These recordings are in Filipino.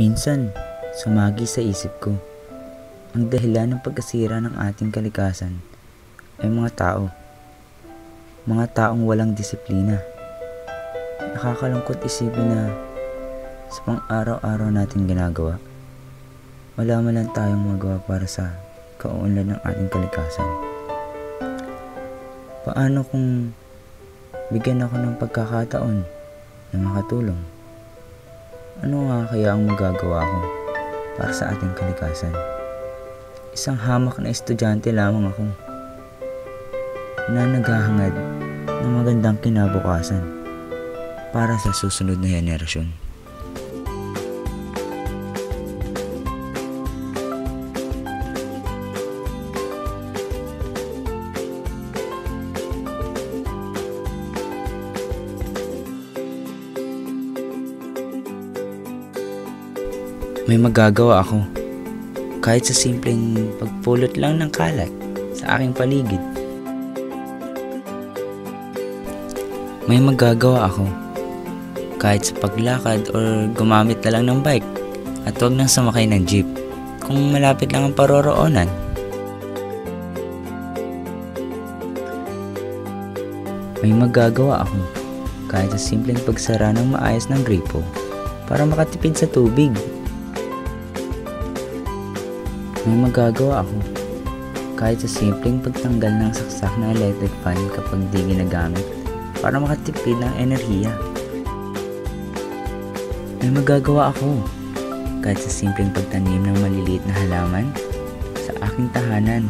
Minsan, sumagi sa isip ko, ang dahilan ng pagkasira ng ating kalikasan ay mga tao. Mga taong walang disiplina. Nakakalungkot isipin na sa pang-araw-araw natin ginagawa, wala man lang tayong magawa para sa kaunlad ng ating kalikasan. Paano kung bigyan ako ng pagkakataon na makatulong? Ano nga kaya ang magagawa ko para sa ating kalikasan? Isang hamak na estudyante lamang ako na naghahangad ng magandang kinabukasan para sa susunod na henerasyon. May magagawa ako kahit sa simpleng pagpulot lang ng kalat sa aking paligid. May magagawa ako kahit sa paglakad or gumamit na lang ng bike at huwag nang sumakay ng jeep kung malapit lang ang paroroonan. May magagawa ako kahit sa simpleng pagsara ng maayos ng gripo para makatipid sa tubig may magagawa ako kahit sa simpleng pagtanggal ng saksak ng electric fan kapag di ginagamit para makatipid ng enerhiya. May magagawa ako kahit sa simpleng pagtanim ng maliliit na halaman sa aking tahanan.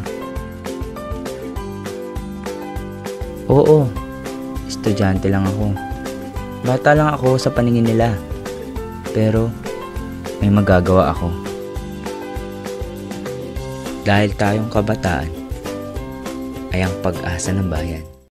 Oo, estudyante lang ako. Bata lang ako sa paningin nila. Pero may magagawa ako dahil tayong kabataan ay ang pag-asa ng bayan.